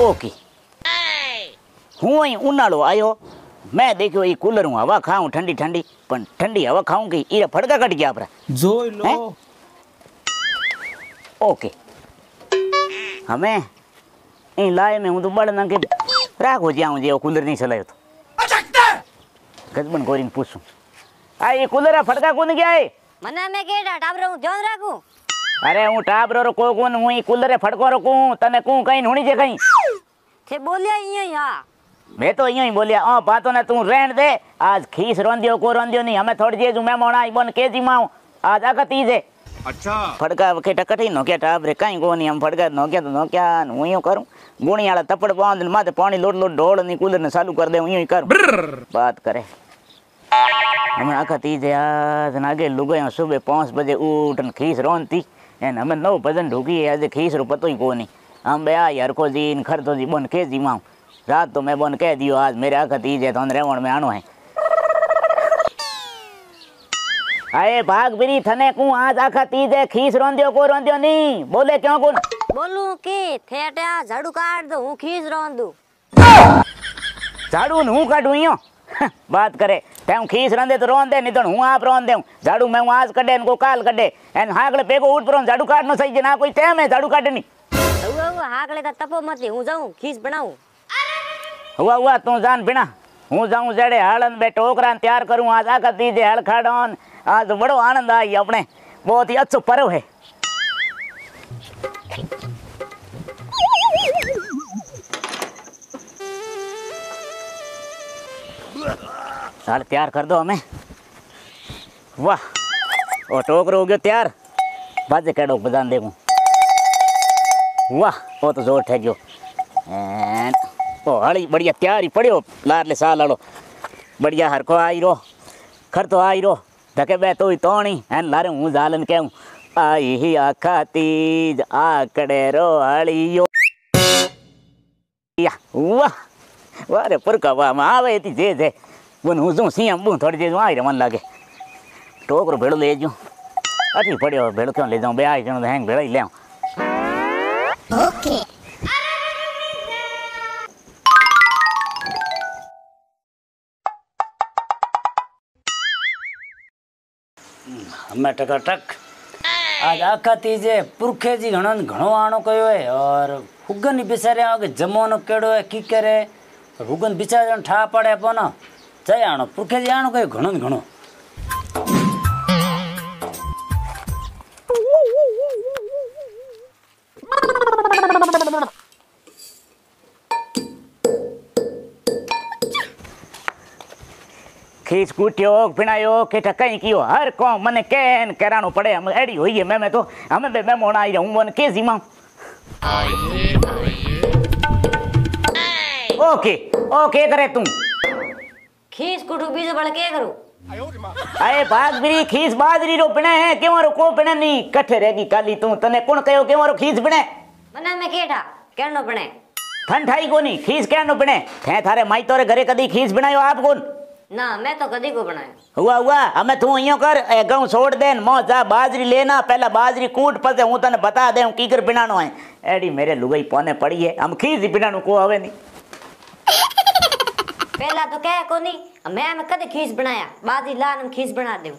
Okay હું અહીં ઉનાળો આવ્યો મેં દેખ્યો એ કુલર હું હવા ખાઉં ઠંડી ઠંડી પણ ઠંડી હવા ખાઉં કે એ ફડકા કાઢી ગયા આપણે જોઈ લો હે? ઓકે અમે અહીં લાય મેં હું તો બળ નાખી રાખો જ્યાં હું જેવો કુલર નહીં ચલાવ્યો તો ગજબન કોરીને પૂછું આ એ કુલર આ ફડકા કોને ગયા એ મને મે કેડા ટાબરો હું ધ્યાન રાખું અરે હું ટાબરો રો કોઈ કોન હું કુલરે ફડકો રો કું તને કું કઈ હુણી જે કઈ તે બોલ્યા અહીંયા હા મેં તો અહીંયા બોલ્યા ઓ બાતો ને તું રેણ દે આજ ખીસ રોંદ્યો કો રોંદ્યો નહીં અમે થોડી જે મેં મોણા બોન કેજી માં આજ અગતી છે અચ્છા ફડકા વખે ટકટી નો કે ટાબ રે કાઈ કોની આમ ફડકા નો કે નો કે હું યો કરું ગુણી આળા તપડ બાંધ માથે પાણી લોટ લોટ ઢોળ ની કુલર ને ચાલુ કરી દે હું યો કરું વાત કરે हमें आखा ती जे आज आगे लुगाया सुबह पाँच बजे उठ खीस रोन थी एन हमें नौ भजन ढूकी है आज खीस रो पतो ही कोनी हम बे आई हर को जी इन खर तो जी बोन के जी माँ रात तो मैं बोन कह दियो आज मेरे आखा ती जे तो रेवण में आनो है अरे भाग बिरी थने कू आज आखा तीजे खीस रोंदियो को रोंदियो नहीं बोले क्यों कुन बोलू की थेटा झाड़ू काट दो हूँ खीस रोंदू झाड़ू हूँ काटू यो बात करे तैं खीस रंदे तो रोन दे नहीं तो हूँ आप रोन दे झाड़ू मैं आज कड़े इनको काल कड़े एन हाकड़े पेगो उठ पर झाड़ू काटनो सही ना कोई टाइम है झाड़ू काटनी हुआ का तपो मत हूँ जाऊँ खीस बनाऊँ। हुआ हुआ तू जान बिना। हूँ जाऊँ जड़े हड़न बे टोकरा तैयार करूँ आज आकर दीजे हल खाड़न। आज बड़ो आनंद आई अपने बहुत ही अच्छो पर्व है। साल तैयार कर दो हमें। वाह, और टोकरो हो गयो तैयार। बाजे कह कड़ो बजान देखूँ। वाह, वो तो ज़ोर ठह ओ हड़ी बढ़िया तैयार ही पड़े हो लार ले साल लड़ो बढ़िया हर को आई रो, खर तो आई रो। धके बह तो ही तोणी, एन लारे हूँ जालन कहूँ आई ही आखा तीज आकड़े रो हड़ियो વારે પરકાવામાં આવે તી જે જે બન હું શું સિંહ બું થોડી જે આવી રે મન લાગે ટોકરો ભેળો લેજો આટલી પડ્યો ભેળો ક્યાં લઈ જાઉં બે આવી જણો હેંગ ભેળાઈ લેવું અમે ટકાટક આજ આખા તીજે પુરખેજી ઘણો ને ઘણો આણો કયો હે ઓર હુગન બિચારે આવો કે જમવાનો કેડો હે કી કરે હુગન બિચારે ઠા પડે પણ જય આણો પુરખેજી આણો કયો ઘણો ને ઘણો ખીચ કૂટ્યો ભીણાયો કે કઈ કયો હર કો મને કેન કેરાણું પડે અમે એડી હોઈએ મેમે તો અમે બે મેમોણ આવી હું મને કે ओके ओके करे तुम। खीस कुटू बीज बड़ के करो। अरे बागरी खीस बाजरी रो पिणे है क्यों रो को पिणे नहीं कठे रेगी काली तू तने कौन कयो क्यों रो खीस पिणे? मने में केठा केनो पिणे। थन ठाई कोनी खीस केनो पिणे? थे थारे माई तोरे घरे कदी खीस बनायो आप कोन ना मैं तो कदी को बनायो हुआ हुआ हमें तू यूँ कर ए गाँव छोड़ देन मो जा बाजरी लेना पहला बाजरी कूट पसे हूँ तने बता देऊ की कर बिनानो है? एड़ी मेरे लुगाई पोने पड़ी है हम खीस बिनानो को आवे नी। पहला तो कह कोनी मैं मैं खीस बनाया बाजी लान खीस बना देऊ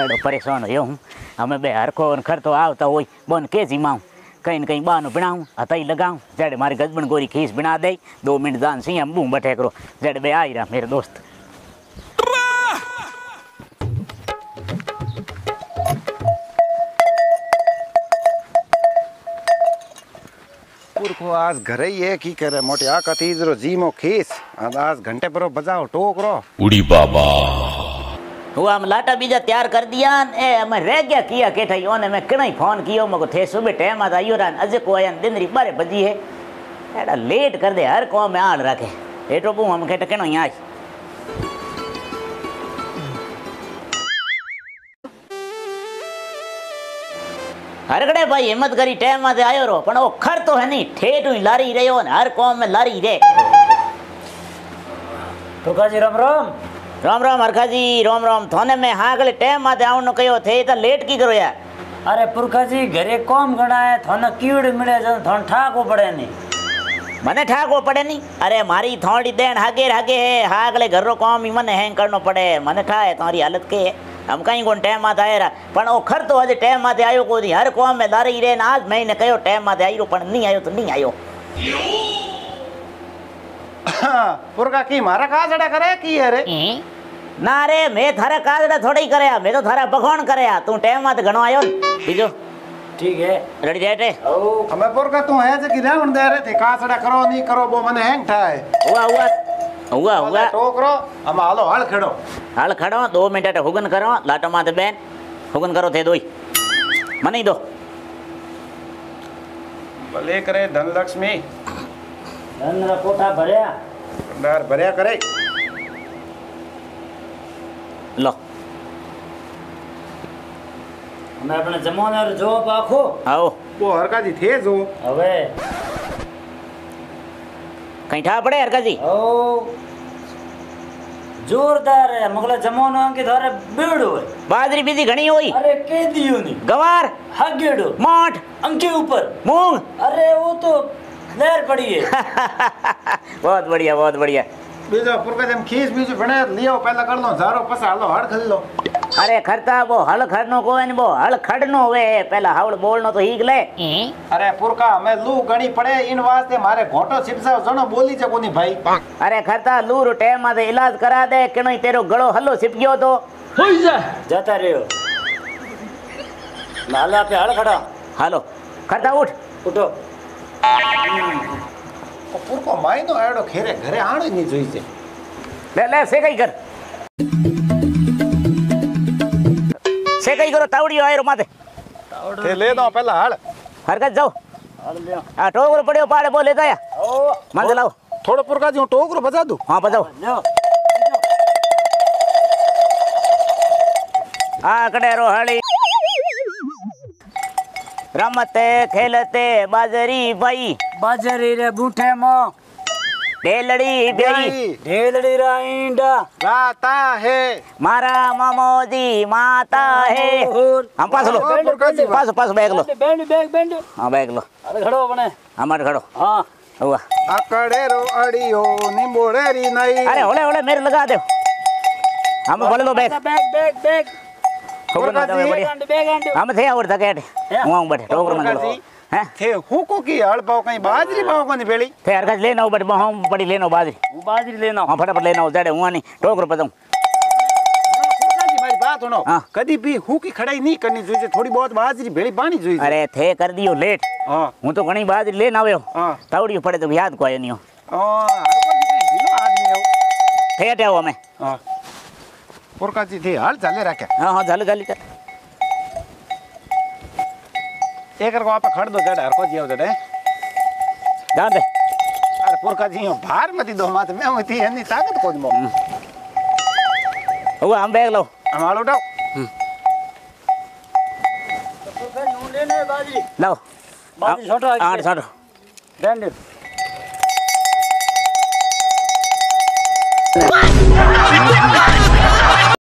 एडो परेशान हो हूँ हमें बे को खर तो आवता होई बोन के जिमाऊ कहीं कहीं बानो बनाऊँ हथई लगाऊँ जड़े मारे गजबन गोरी खीस बना दे दो मिनट दान सी हम बैठे करो जड़े बे आई रहा मेरे दोस्त આજ ઘરે એક ઈ કરે મોટી આ કતી જરો જીમો ખીસ આજ ઘંટે પરો બજાવ ટોકરો ઉડી બાબા હું આમ લાટા બીજા તૈયાર કરી દિયા ને એ અમે રહે ગયા કિયા કેઠા યોને મેં કણાઈ ફોન કિયો મકો થે સુબે ટેમ આતા આયો રાન અજે કો આયા દિનરી બારે ભજી હે એડા લેટ કર દે હર કોમ આળ રાખે એટો બુ હમ કેટ કણો યાજ હરગડે ભાઈ હિંમત કરી ટાઈમ માંથી આયો રો પણ ઓ ખર તો હે નહીં ઠેઠું લારી રહ્યો ને હર કોમ में લારી રે ટોકાજી રામ રામ રામ રામ હરખાજી રામ રામ થોને મેં હા ગલે ટાઈમ માંથી આવવાનો કયો થે તો લેટ કી કરો યાર અરે પુરખાજી ઘરે કોમ ગણાય થોને કીડ મળે છે થોને ઠાકો પડે નહીં મને ઠાકો પડે નહીં અરે મારી થોડી દેણ હાગે હાગે હે હાગલે ઘરનો કામ ઈ મને હેંગ કરનો પડે મને ઠાય તમારી હાલત કે हम कहीं कोन टाइम माथे आया रहा। पण ओ खर्चो अॼु टाइम माथे आयो कोन हर क़ौम में दारे रहे आज मैं हिन कयो टाइम माथे आई पण नहीं आयो तो नहीं आयो। पुरका की मारा काजड़ा करे की अरे ना रे मैं थारा काजड़ा थोड़ा ही करे मैं तो थारा भगवान करे तू टाइम माथे घणो आयो? बीजो। ठीक है। रेडी जाटे ओ हमें पुरका तू है जे कि रहन दे रे थे काजड़ा करो नहीं करो वो मने हैंग था है हुआ हुआ। ઓલા ઉગા. ટોકરો આમાં હાલો હાલ ખેડો. હાલ ખેડો દો મિનિટ હુગન કરો. લાટો માથે બેન હુગન કરો તે દોઈ. મને દો. ભલે કરે ધનલક્ષ્મી. ધન રકોટા ભર્યા. ભંડાર ભર્યા કરે. લો. અમે આપણે જમવાનો જવાબ આખો આવો. બો હરકાજી થે જો. હવે કઈ ઠા પડે હરકાજી ઓ જોરદાર હે મગલા જમવાનો આમ કે ધારે બેડો હોય બાજરી બીજી ઘણી હોય અરે કેદીઓની ગવાર હગેડો મોઠ અંકે ઉપર મૂંગ અરે ઓ તો લહેર પડી હે બહોત બઢિયા બહોત બઢિયા બીજો પુરકા જેમ ખીસ બીજું ભણે લિયો પહેલા કર લો ઝારો પછી હાલો હળ ખલી લો અરે ખરતા બો હળ ખડ નો કોવે ને બો? હળ ખડ નો હવે. પેલા હાવળ બોલ નો તો હીગ લે. અરે પુરકા અમે લૂ ગણી પડે ઇન વાસ્તે. મારે ઘોટો સિપસાવ જણો બોલી છે કોની ભાઈ? અરે ખરતા લૂર ટેમમાં ઈલાજ કરા દે. કે નહીં તેરો ગળો હલ્લો સિપ ગયો તો જતા રહ્યો. લાલા પે હળ ખડા હાલો. ખરતા ઉઠ. ઉઠો. પુરકો માયનો આડો ખેરે ઘરે આણો નહીં જોઈ છે. લે લે સે કઈ કર. સે કઈ કરો તાવડીઓ આયરો માથે તે લે દો પહેલા હળ હરકત જાઓ આ ટોકરો પડ્યો પાડે બો લેતા આયા માથે લાવો થોડો પુરકાજી હું ટોકરો બજા દઉં હા બતાવો લ્યો આ કડેરો હળી રમતે ખેલતે બાજરી ભાઈ બાજરી રે બૂઠે માં बेलड़ी बेई ढेलड़ी राइंडा। गाता है। मारा ममोदी माता है। हम हाँ, पास लो। पास पास बैग लो। बैंड बैग बैंड हाँ बैग लो। अरे खड़ो बने हमारे खड़ो। हाँ। हुआ। अकड़े रो अड़ियो निंबोड़े री नहीं अरे होले होले मेरे लगा दे। हाँ, हम बोले लो बैग। बैग बैग बैग खबर ना दवे बढ़िया। हम हाँ, थे और थकेट हुआ बैठे ठोकर मंगलो થે હુકો કી હળ ભાવ કઈ બાજરી ભાવ કોની પેલી થે હરકત લેનો બટ બહમ પડી લેનો બાજરી હું બાજરી લેનો હા ફટાફટ લેનો જડે હું આની ટોકરો પદમ મારી બાત હોનો કદી ભી હુકી ખડાઈ નહીં કરની જોઈએ થોડી બહોત બાજરી ભેળી પાણી જોઈએ અરે થે કરી દિયો લેટ હા હું તો ઘણી બાજરી લેન આવ્યો હા તાવડી પડે તો યાદ કોઈ નયો ઓ આદમી આવ થે ટેવ અમે હા પોરકાજી થે હાલ ચાલે રાખે હા હા ચાલે ચાલે एक को आप खड़ दो जड़ हर को जियो जड़े जान दे। अरे पुरका जियो भार मत दो मात मैं होती है नहीं ताकत को मो हम्म। हुआ हम बैग लो हमारा उठाओ। हम्म। लो बाजी छोटो आठ छोटो। डंडे What?